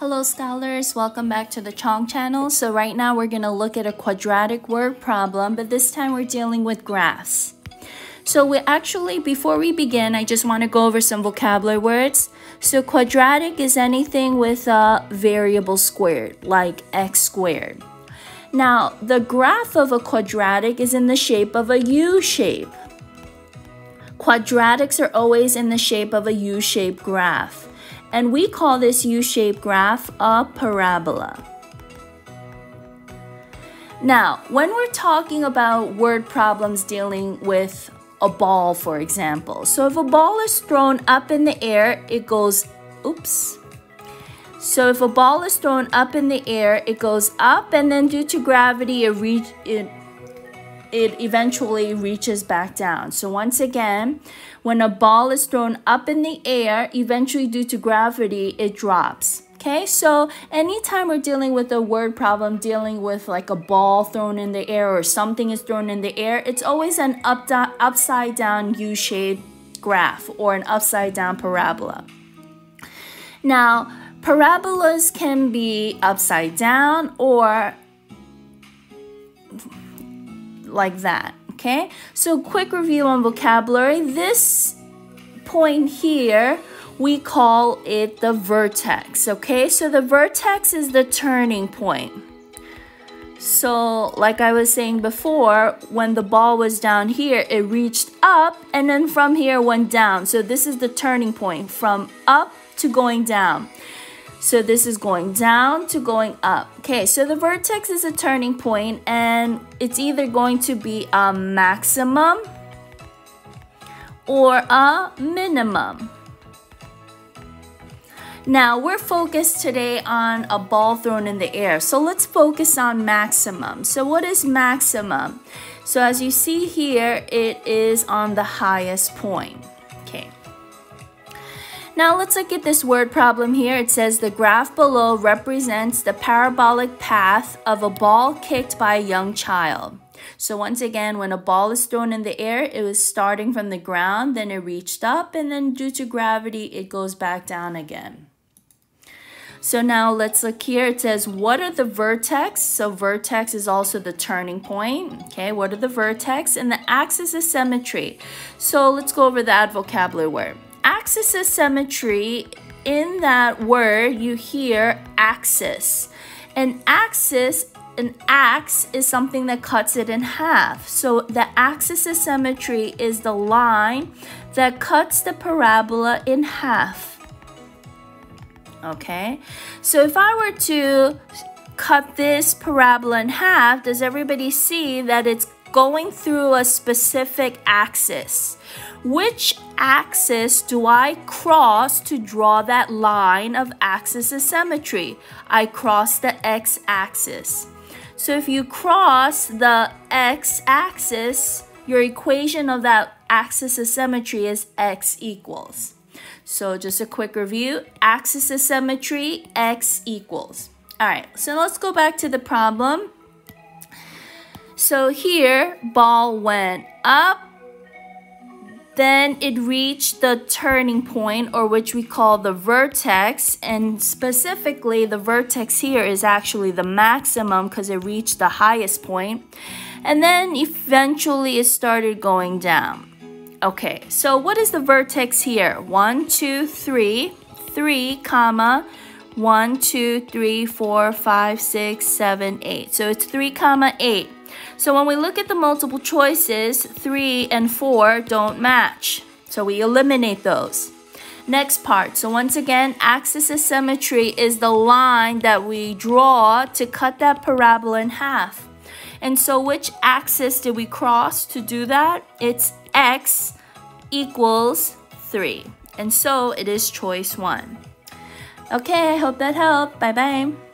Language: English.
Hello scholars, welcome back to the Chong channel. So right now we're going to look at a quadratic word problem, but this time we're dealing with graphs. So we actually, before we begin, I just want to go over some vocabulary words. So quadratic is anything with a variable squared, like x squared. Now, the graph of a quadratic is in the shape of a U shape. Quadratics are always in the shape of a U-shaped graph. And we call this U-shaped graph a parabola. Now, when we're talking about word problems dealing with a ball, for example, so if a ball is thrown up in the air, it goes, oops. So if a ball is thrown up in the air, it goes up, and then due to gravity, it, re it it eventually reaches back down. So once again, when a ball is thrown up in the air, eventually due to gravity, it drops. Okay, so anytime we're dealing with a word problem, dealing with like a ball thrown in the air or something is thrown in the air, it's always an up upside down U-shaped graph or an upside down parabola. Now, parabolas can be upside down or like that, okay? So quick review on vocabulary. This point here, we call it the vertex, okay? So the vertex is the turning point. So like I was saying before, when the ball was down here, it reached up and then from here went down. So this is the turning point from up to going down. So this is going down to going up. Okay, so the vertex is a turning point and it's either going to be a maximum or a minimum. Now we're focused today on a ball thrown in the air. So let's focus on maximum. So what is maximum? So as you see here, it is on the highest point. Now let's look at this word problem here. It says the graph below represents the parabolic path of a ball kicked by a young child. So once again, when a ball is thrown in the air, it was starting from the ground, then it reached up, and then due to gravity, it goes back down again. So now let's look here. It says, what are the vertex? So vertex is also the turning point. Okay, what are the vertex? And the axis of symmetry. So let's go over that vocabulary word axis of symmetry, in that word, you hear axis. An axis, an axe is something that cuts it in half. So the axis of symmetry is the line that cuts the parabola in half. Okay, so if I were to cut this parabola in half, does everybody see that it's going through a specific axis? Which axis do I cross to draw that line of axis of symmetry? I cross the x-axis. So if you cross the x-axis, your equation of that axis of symmetry is x equals. So just a quick review, axis of symmetry, x equals. All right, so let's go back to the problem. So here, ball went up, then it reached the turning point or which we call the vertex and specifically the vertex here is actually the maximum because it reached the highest point and then eventually it started going down. Okay, so what is the vertex here? One, two, three, three, comma, one, two, three, four, five, six, seven, eight. So it's three, comma, eight. So when we look at the multiple choices, 3 and 4 don't match. So we eliminate those. Next part. So once again, axis of symmetry is the line that we draw to cut that parabola in half. And so which axis did we cross to do that? It's x equals 3. And so it is choice 1. Okay, I hope that helped. Bye-bye.